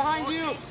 behind you.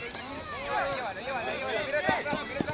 Llévalo, llévalo, llévalo.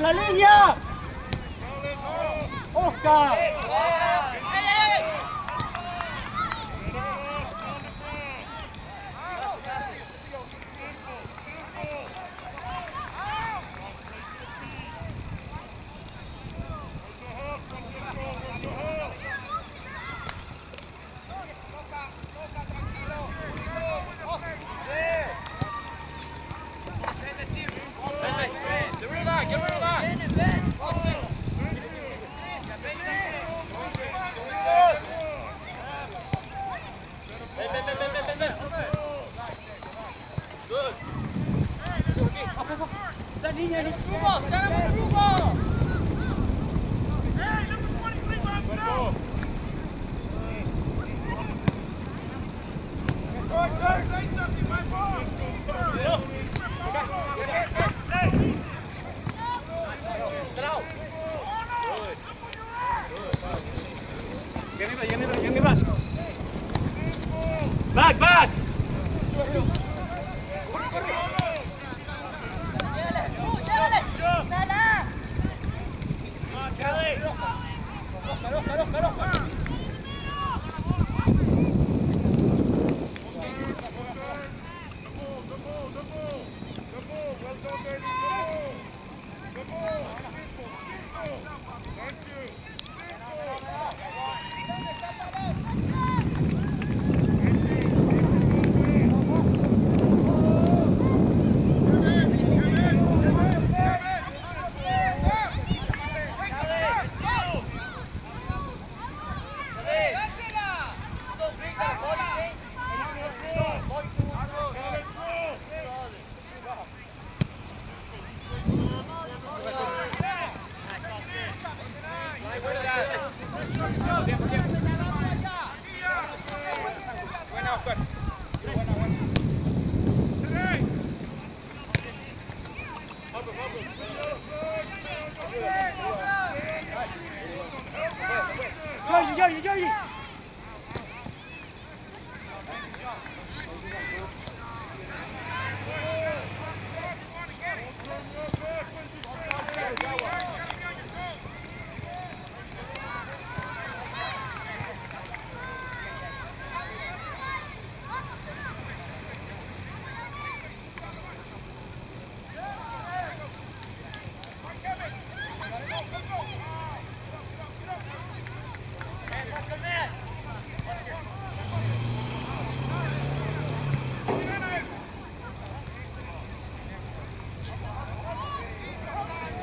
La línea. Oscar.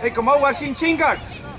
Hij como ook als Chingards.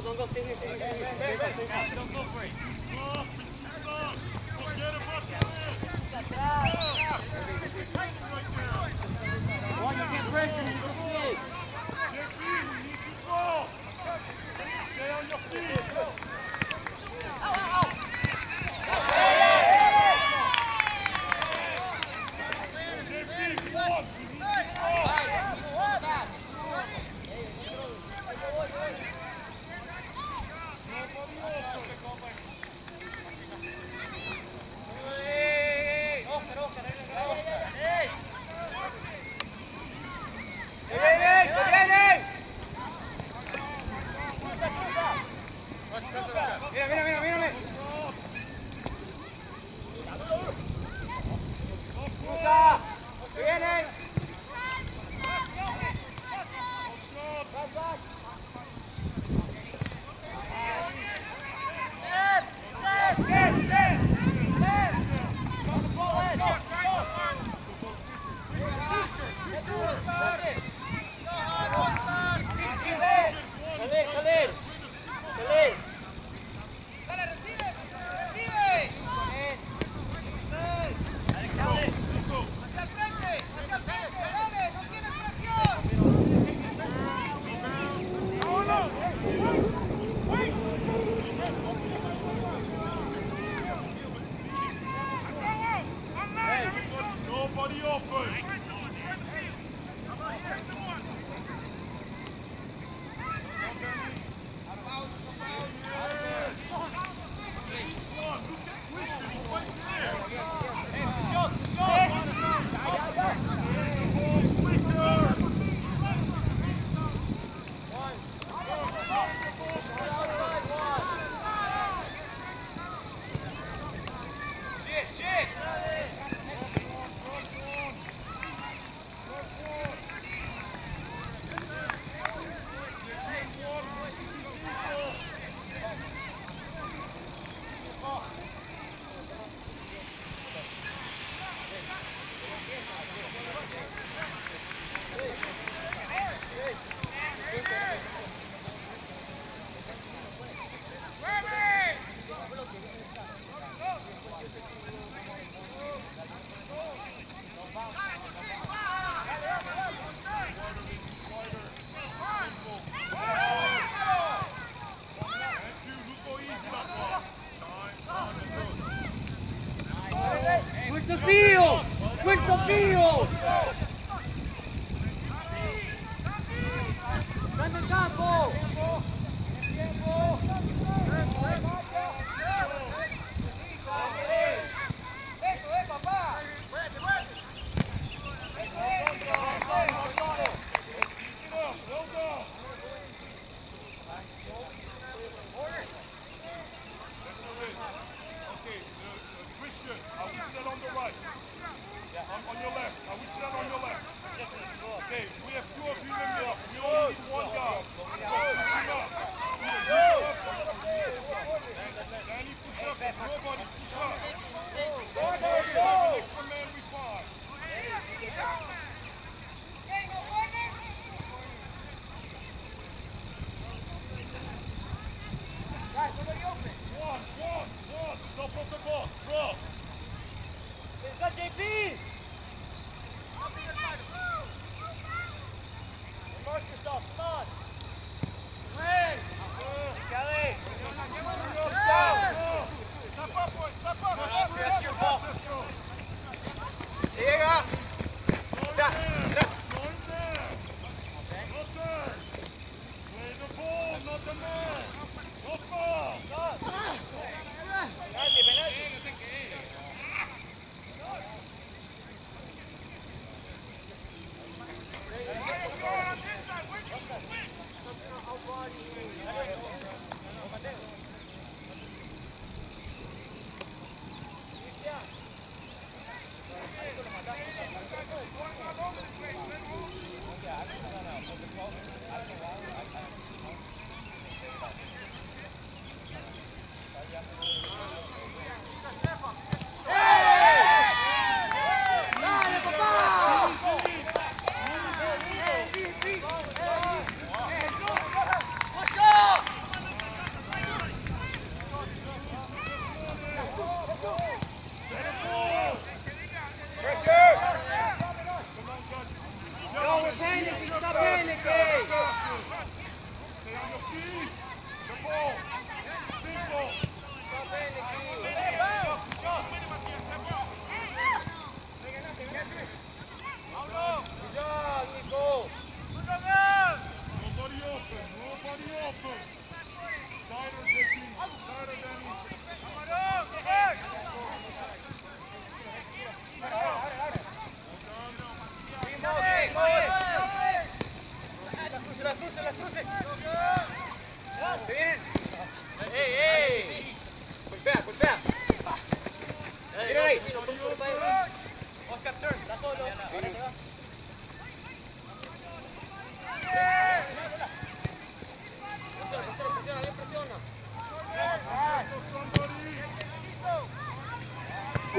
go, don't go. Stay here, stay here. Stay here. Stay here. Stay here. Don't go for it. Go, go. Go get him up there. Go. Right there. Why you get pressure?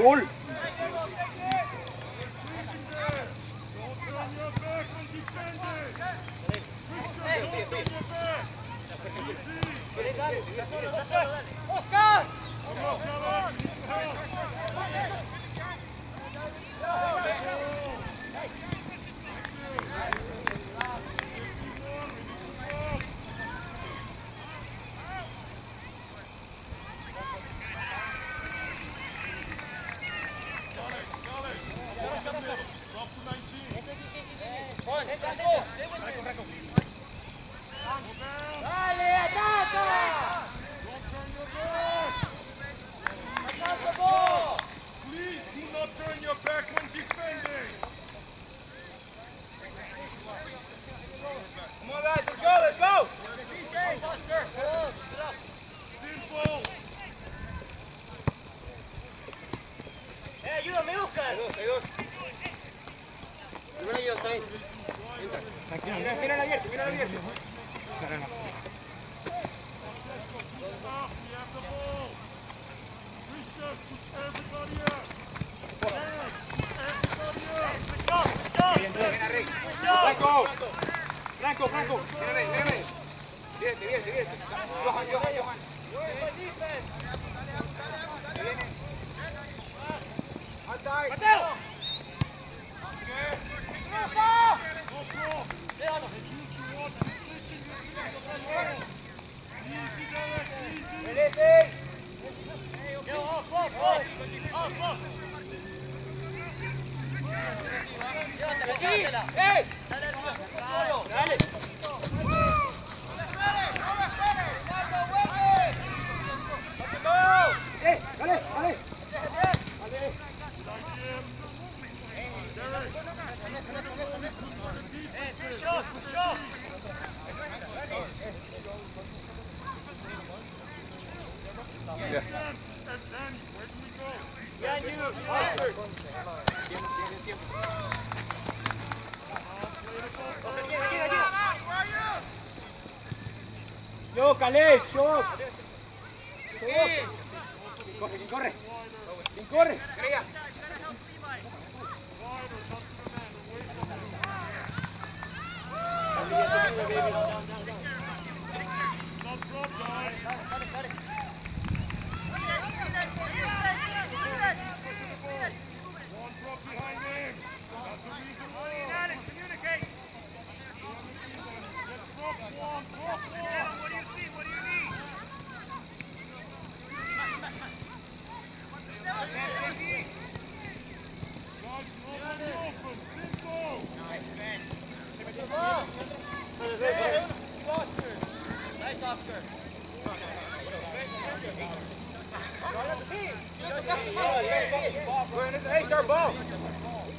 골! Yo, Caleb, yo. ¡Corre, ¿quién corre? ¿Quién corre? Communicate. Let's drop one, drop. What do you see? What do you need? Guys, nobody open. Simple. Nice, Oscar. ¡Ey, start ball!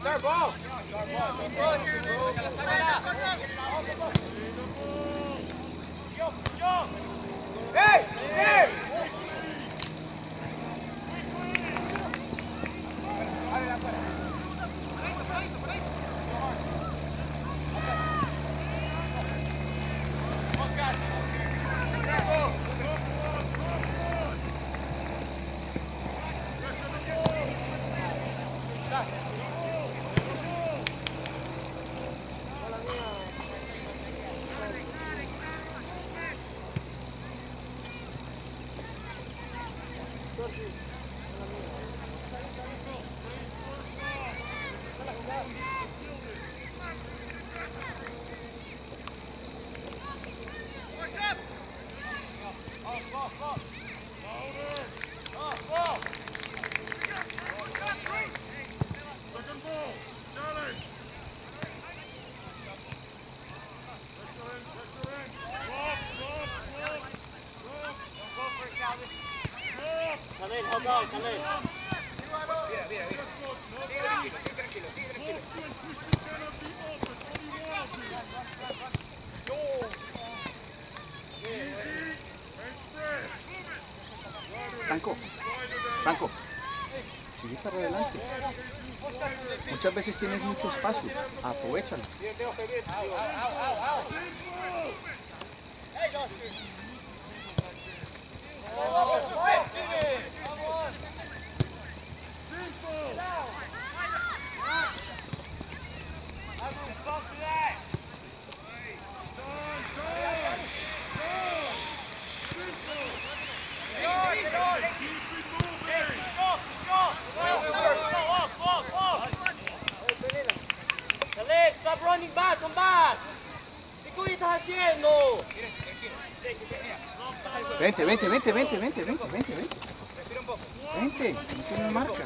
¡Start ball! ¡Ey! ¡Sí! Franco, Franco, sigue para adelante. Muchas veces tienes mucho espacio, aprovechalo. Vente, vente, vente, vente, vente, vente, vente, vente. Vente, no tiene marca.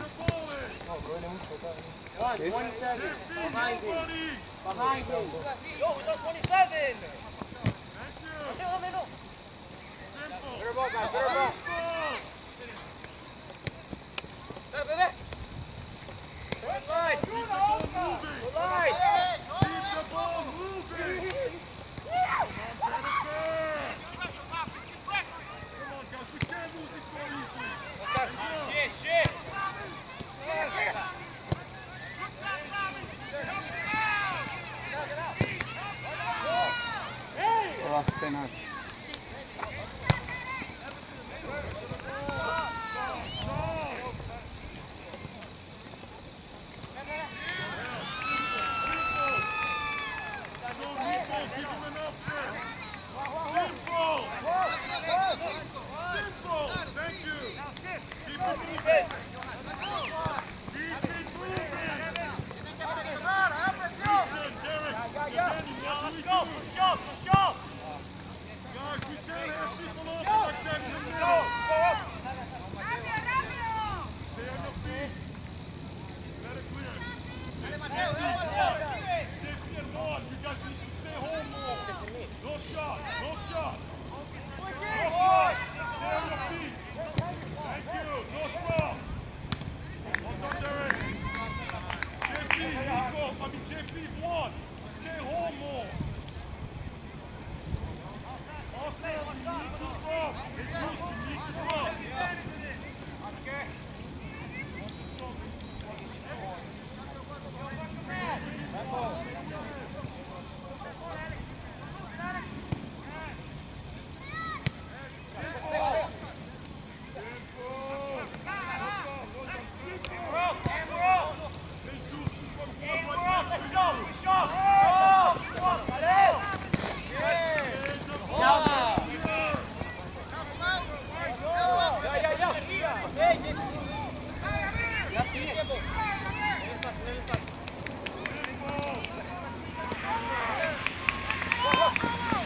One, 27. Behind him. Behind him. Yo, he's on 27. Better ball, guys, better ball. Perfect.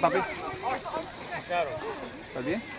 Papi? ¿Estás bien?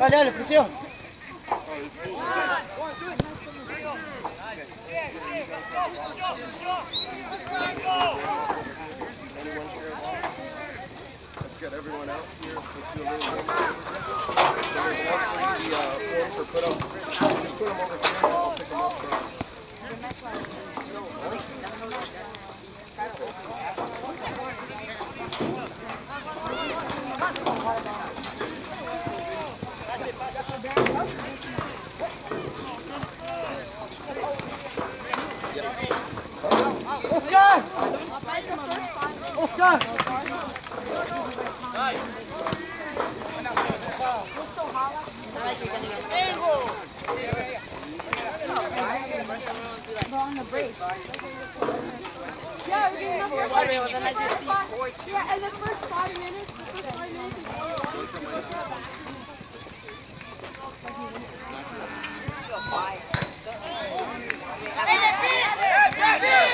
Ah, dale, presión. Go, go, go! get everyone out here. Let's do a little warm up. Once the uh, forms are put up, just put them over here and I'll pick them up. Yep. Oscar! Oscar! on the brakes. Yeah, we didn't have water. Well, then I just see four two. Yeah, and the first five minutes, the first five minutes is all on. Finish! Finish! Finish!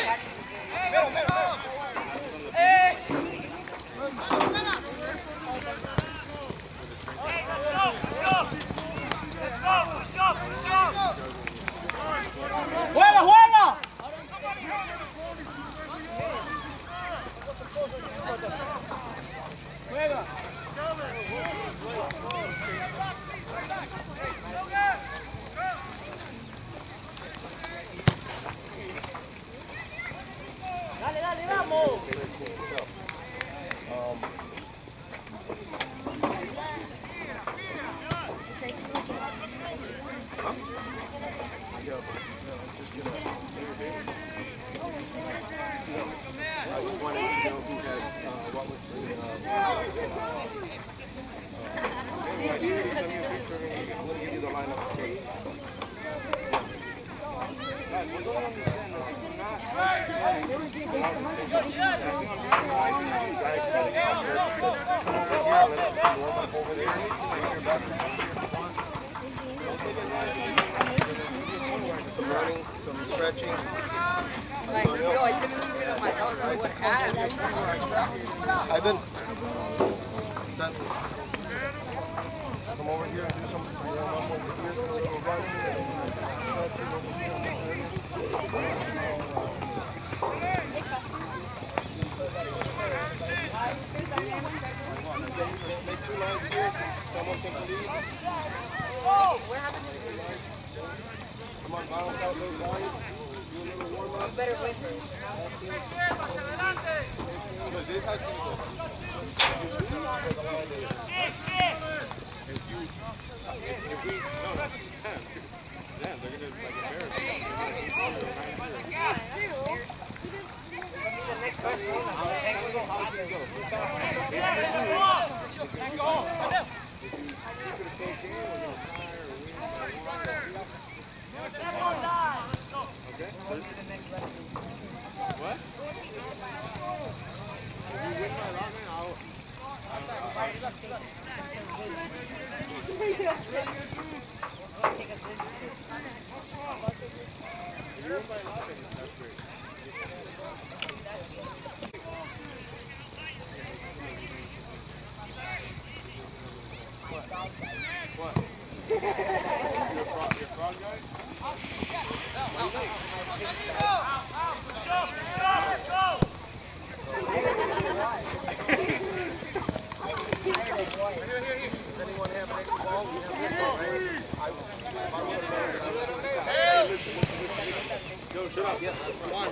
Go, shut up. Yeah, come on.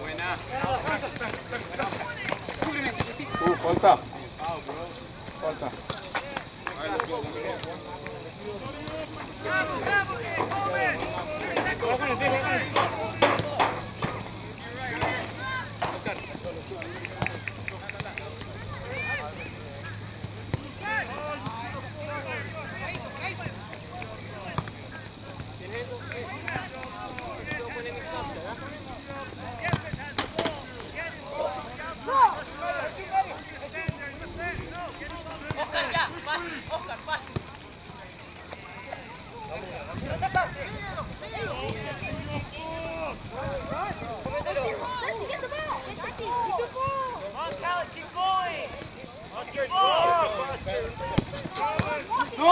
Buena. Uh, falta. Falta. ¡Vamos, vamos, joven!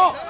어?